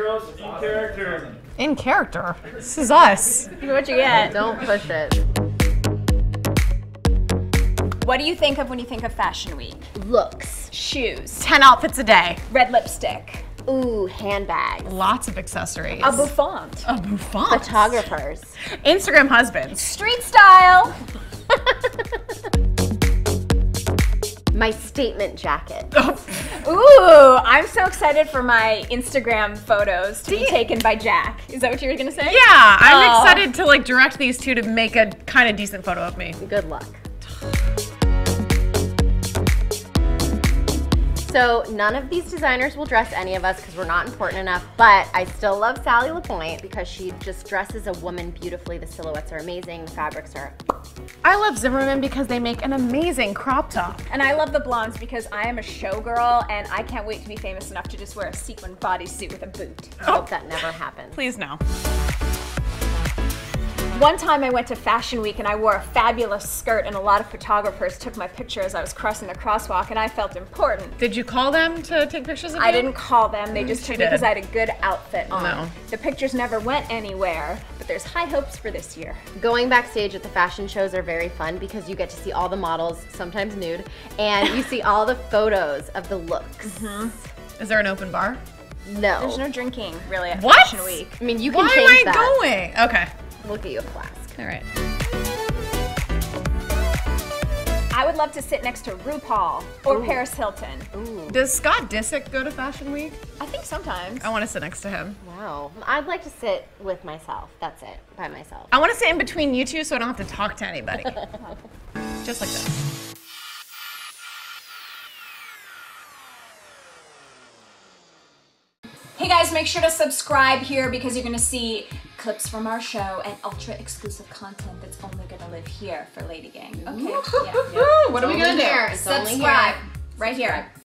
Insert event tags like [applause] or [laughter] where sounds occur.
girls, in character. In character. This is us. What you get? Don't push it. What do you think of when you think of Fashion Week? Looks. Shoes, 10 outfits a day. red lipstick, Ooh, handbags. Lots of accessories. a bouffant, A bouffant. Photographers. Instagram husbands. street style. [laughs] My statement jacket. [laughs] Ooh, I'm so excited for my Instagram photos to be taken by Jac. Is that what you were gonna say? Yeah, I'm Oh. excited to like direct these two to make a kind of decent photo of me. Good luck. So none of these designers will dress any of us because we're not important enough, but I still love Sally LaPointe because she just dresses a woman beautifully. The silhouettes are amazing, the fabrics are I love Zimmermann because they make an amazing crop top. And I love the Blonds because I am a showgirl and I can't wait to be famous enough to just wear a sequin bodysuit with a boot. I hope that never happens. Please no. One time I went to Fashion Week and I wore a fabulous skirt and a lot of photographers took my picture as I was crossing the crosswalk and I felt important. Did you call them to take pictures of you? I didn't call them, they mm, just she took me because. I had a good outfit on. No. The pictures never went anywhere, but there's high hopes for this year. Going backstage at the fashion shows are very fun because you get to see all the models, sometimes nude, and you see all the photos of the looks. Mm-hmm. Is there an open bar? No. There's no drinking really at What? Fashion Week. I mean, you can Why change am I that. going? Okay. We'll get you a flask. All right. I would love to sit next to RuPaul or Paris Hilton. Does Scott Disick go to Fashion Week? I think sometimes. I want to sit next to him. Wow. I'd like to sit with myself. That's it, by myself. I want to sit in between you two so I don't have to talk to anybody. [laughs] Just like this. Hey guys, make sure to subscribe here because you're gonna see clips from our show and ultra exclusive content that's only gonna live here for Lady Gang. Okay. Yeah, yeah. What are we gonna do? only here. Subscribe right here.